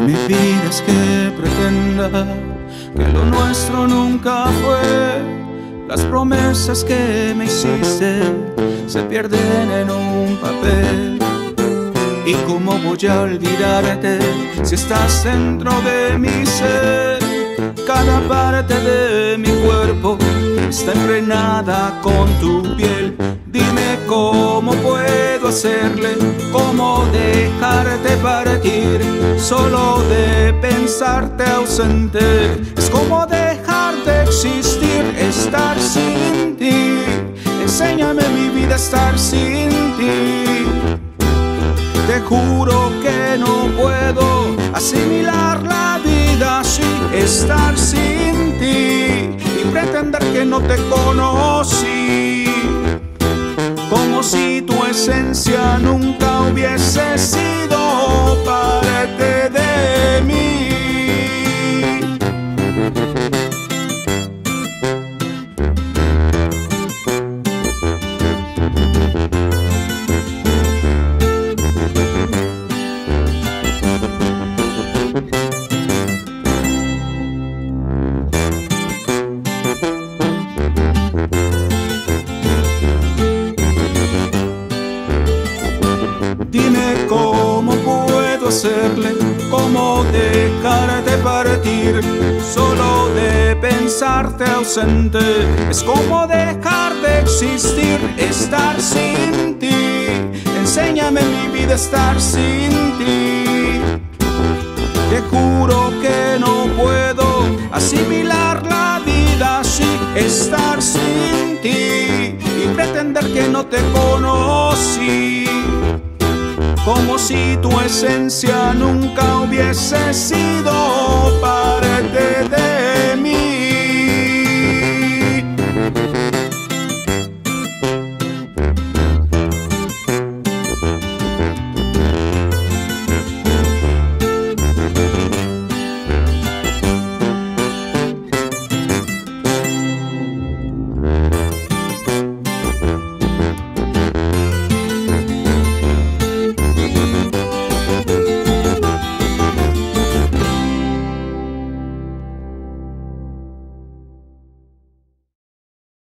mi vida que pretenda que lo nuestro nunca fue. Las promesas que me hiciste se pierden en un papel. ¿Y cómo voy a olvidarte si estás dentro de mi ser? Cada parte de mi cuerpo está entrenada con tu piel. Dime cómo puedo hacerle, cómo dejarte partir Solo de pensarte ausente es como dejar de existir, estar sin ti. Enséñame mi vida, estar sin ti. Te juro que no puedo asimilar la vida así, estar sin ti y pretender que no te conocí. Como si tu esencia nunca hubiese sido hacerle, cómo dejarte partir. Solo de pensarte ausente es como dejar de existir, estar sin ti. Enséñame mi vida, estar sin ti. Te juro que no puedo asimilar la vida así, estar sin ti y pretender que no te conocí como si tu esencia nunca hubiese sido